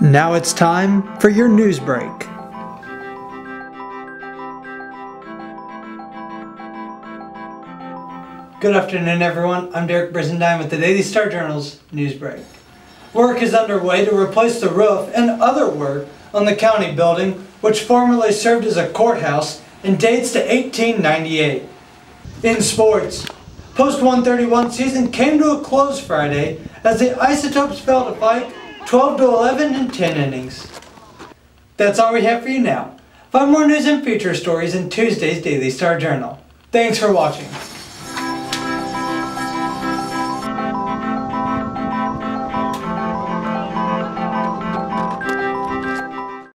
Now it's time for your news break. Good afternoon, everyone. I'm Derek Brizendine with the Daily Star Journal's news break. Work is underway to replace the roof and other work on the county building, which formerly served as a courthouse and dates to 1898. In sports, Post 131 season came to a close Friday as the Isotopes fell to fight 12 to 11 in 10 innings. That's all we have for you now. Find more news and feature stories in Tuesday's Daily Star Journal. Thanks for watching.